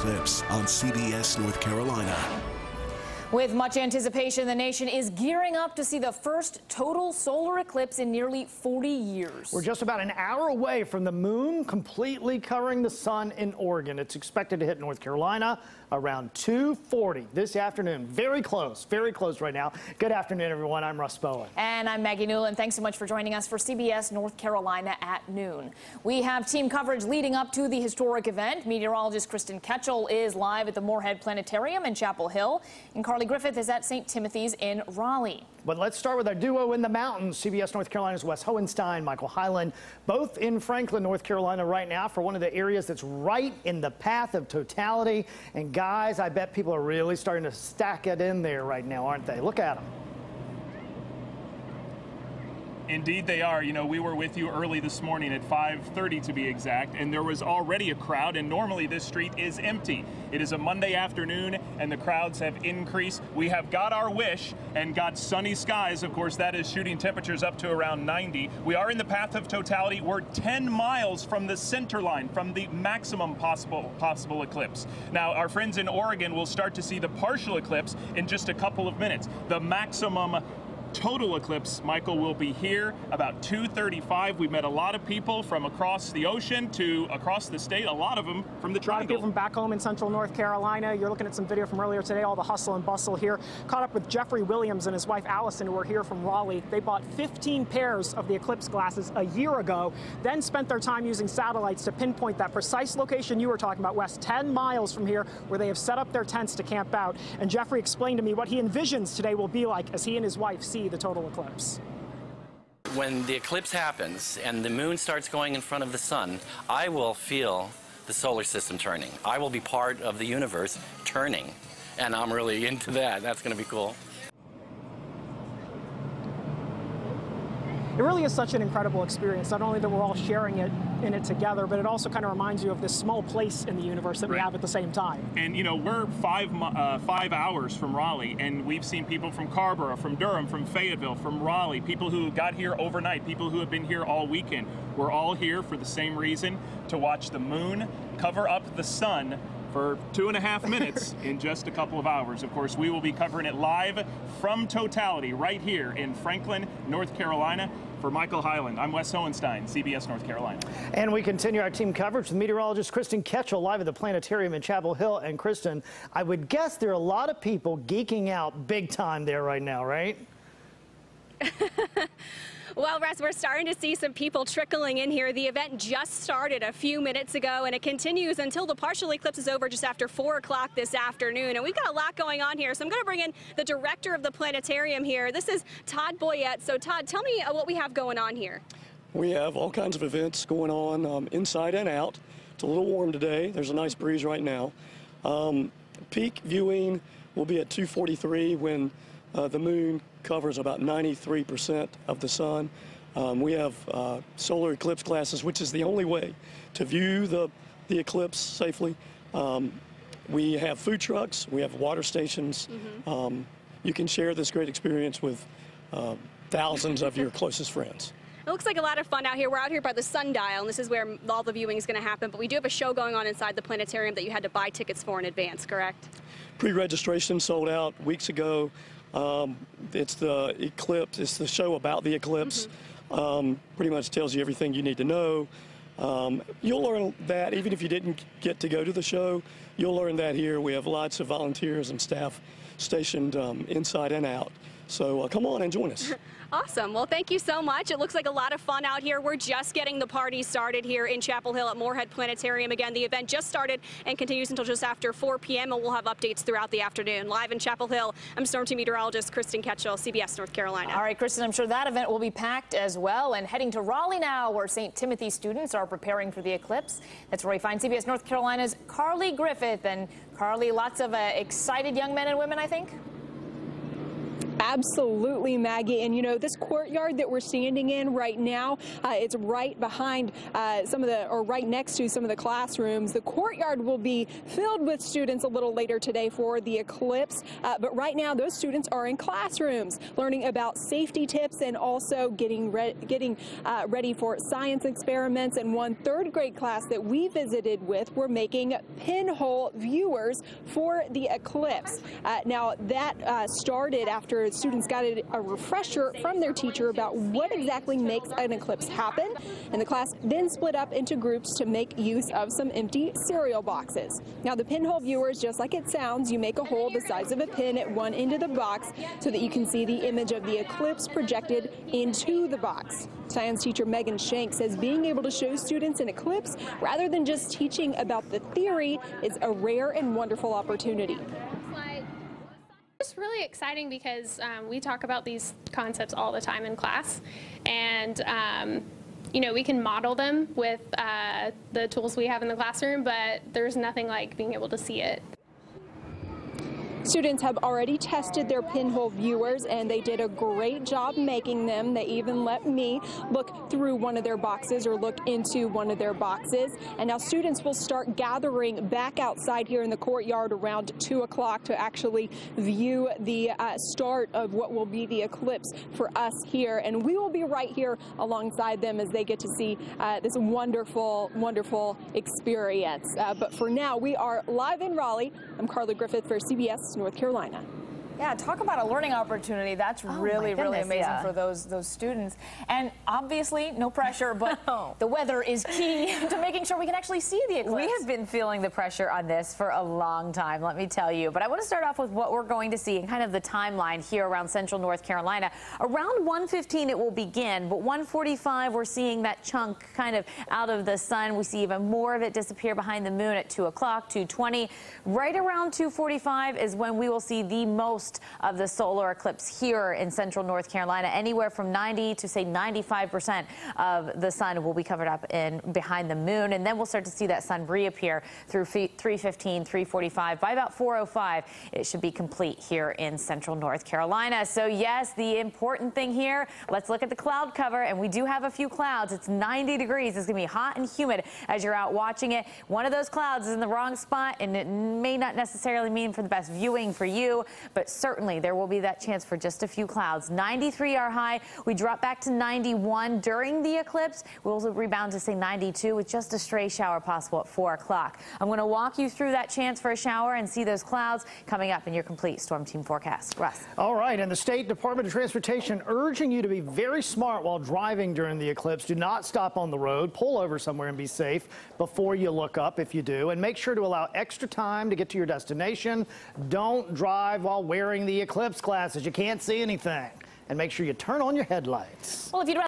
eclipse on CBS North Carolina. With much anticipation, the nation is gearing up to see the first total solar eclipse in nearly 40 years. We're just about an hour away from the moon completely covering the sun in Oregon. It's expected to hit North Carolina around 2.40 this afternoon. Very close, very close right now. Good afternoon, everyone. I'm Russ Bowen. And I'm Maggie Newland. Thanks so much for joining us for CBS North Carolina at noon. We have team coverage leading up to the historic event. Meteorologist Kristen Ketchel is live at the Morehead Planetarium in Chapel Hill. And Griffith is at St. Timothy's in Raleigh. But let's start with our duo in the mountains. CBS North Carolina's Wes Hohenstein, Michael Hyland, both in Franklin, North Carolina right now for one of the areas that's right in the path of totality. And guys, I bet people are really starting to stack it in there right now, aren't they? Look at them. Indeed, they are. You know, we were with you early this morning at 5:30 to be exact, and there was already a crowd. And normally this street is empty. It is a Monday afternoon, and the crowds have increased. We have got our wish and got sunny skies. Of course, that is shooting temperatures up to around 90. We are in the path of totality. We're 10 miles from the center line, from the maximum possible possible eclipse. Now, our friends in Oregon will start to see the partial eclipse in just a couple of minutes. The maximum total eclipse, Michael, will be here about 2.35. We've met a lot of people from across the ocean to across the state, a lot of them from the A lot of people from back home in central North Carolina. You're looking at some video from earlier today, all the hustle and bustle here. Caught up with Jeffrey Williams and his wife Allison, who are here from Raleigh. They bought 15 pairs of the eclipse glasses a year ago, then spent their time using satellites to pinpoint that precise location you were talking about, Wes, 10 miles from here, where they have set up their tents to camp out. And Jeffrey explained to me what he envisions today will be like as he and his wife see the total eclipse. When the eclipse happens and the moon starts going in front of the sun, I will feel the solar system turning. I will be part of the universe turning. And I'm really into that. That's going to be cool. It really is such an incredible experience, not only that we're all sharing it in it together, but it also kind of reminds you of this small place in the universe that we have at the same time. And you know we're five uh, five hours from Raleigh, and we've seen people from Carrboro, from Durham, from Fayetteville, from Raleigh, people who got here overnight, people who have been here all weekend. We're all here for the same reason: to watch the moon cover up the sun for two and a half minutes in just a couple of hours. Of course, we will be covering it live from Totality right here in Franklin, North Carolina. For Michael Hyland, I'm Wes Hohenstein, CBS North Carolina. And we continue our team coverage with meteorologist Kristen Ketchel live at the planetarium in Chapel Hill. And Kristen, I would guess there are a lot of people geeking out big time there right now, right? Well, Russ, we're starting to see some people trickling in here. The event just started a few minutes ago, and it continues until the partial eclipse is over just after 4 o'clock this afternoon. And we've got a lot going on here, so I'm going to bring in the director of the planetarium here. This is Todd Boyette. So, Todd, tell me uh, what we have going on here. We have all kinds of events going on um, inside and out. It's a little warm today. There's a nice breeze right now. Um, peak viewing will be at 2:43 when uh, the moon covers about 93% of the sun. Um, we have uh, solar eclipse glasses, which is the only way to view the the eclipse safely. Um, we have food trucks. We have water stations. Um, you can share this great experience with uh, thousands of your closest friends. It looks like a lot of fun out here. We're out here by the sundial, and this is where all the viewing is going to happen. But we do have a show going on inside the planetarium that you had to buy tickets for in advance, correct? Pre-registration sold out weeks ago. Um, it's the eclipse. It's the show about the eclipse. Um, pretty much tells you everything you need to know. Um, you'll learn that even if you didn't get to go to the show. You'll learn that here. We have lots of volunteers and staff stationed um, inside and out. So uh, come on and join us. Awesome. Well, thank you so much. It looks like a lot of fun out here. We're just getting the party started here in Chapel Hill at Morehead Planetarium. Again, the event just started and continues until just after 4 p.m., and we'll have updates throughout the afternoon. Live in Chapel Hill, I'm Storm Team Meteorologist Kristen Ketchel, CBS North Carolina. All right, Kristen, I'm sure that event will be packed as well. And heading to Raleigh now, where St. Timothy students are preparing for the eclipse. That's where we find CBS North Carolina's Carly Griffith. And Carly, lots of uh, excited young men and women, I think. Absolutely, Maggie. And you know, this courtyard that we're standing in right now, uh, it's right behind uh, some of the, or right next to some of the classrooms. The courtyard will be filled with students a little later today for the eclipse. Uh, but right now, those students are in classrooms learning about safety tips and also getting, re getting uh, ready for science experiments. And one third grade class that we visited with were making pinhole viewers for the eclipse. Uh, now, that uh, started after students got a, refresher from their teacher about what exactly makes an eclipse happen. And the class then split up into groups to make use of some empty cereal boxes. Now, the pinhole viewers, just like it sounds, you make a hole the size of a pin at one end of the box so that you can see the image of the eclipse projected into the box. Science teacher Megan Shank says being able to show students an eclipse rather than just teaching about the theory is a rare and wonderful opportunity. It's really exciting because um, we talk about these concepts all the time in class, and um, you know we can model them with uh, the tools we have in the classroom, but there's nothing like being able to see it. Students have already tested their pinhole viewers and they did a great job making them. They even let me look through one of their boxes or look into one of their boxes. And now students will start gathering back outside here in the courtyard around 2 o'clock to actually view the uh, start of what will be the eclipse for us here. And we will be right here alongside them as they get to see uh, this wonderful, wonderful experience. Uh, but for now, we are live in Raleigh. I'm Carly Griffith for CBS North Carolina. Yeah, talk about a learning opportunity. That's oh really, goodness, really amazing yeah. for those those students. And obviously, no pressure, but no. the weather is key to making sure we can actually see the eclipse. We have been feeling the pressure on this for a long time, let me tell you. But I want to start off with what we're going to see and kind of the timeline here around central North Carolina. Around 1:15 it will begin, but 1:45 we're seeing that chunk kind of out of the sun. We see even more of it disappear behind the moon at 2 o'clock, 2:20. Right around 2:45 is when we will see the most of the solar eclipse here in central North Carolina. Anywhere from 90 to say 95% of the sun will be covered up in behind the moon. And then we'll start to see that sun reappear through 315, 345. By about 405, it should be complete here in central North Carolina. So yes, the important thing here, let's look at the cloud cover. And we do have a few clouds. It's 90 degrees. It's going to be hot and humid as you're out watching it. One of those clouds is in the wrong spot, and it may not necessarily mean for the best viewing for you, but certainly there will be that chance for just a few clouds. 93 are high. We drop back to 91 during the eclipse. We'll rebound to say 92 with just a stray shower possible at 4 o'clock. I'm going to walk you through that chance for a shower and see those clouds coming up in your complete storm team forecast. Russ. All right, and the State Department of Transportation urging you to be very smart while driving during the eclipse. Do not stop on the road. Pull over somewhere and be safe before you look up if you do. And make sure to allow extra time to get to your destination. Don't drive while wearing the eclipse classes. You can't see anything. And make sure you turn on your headlights. Well, if you'd rather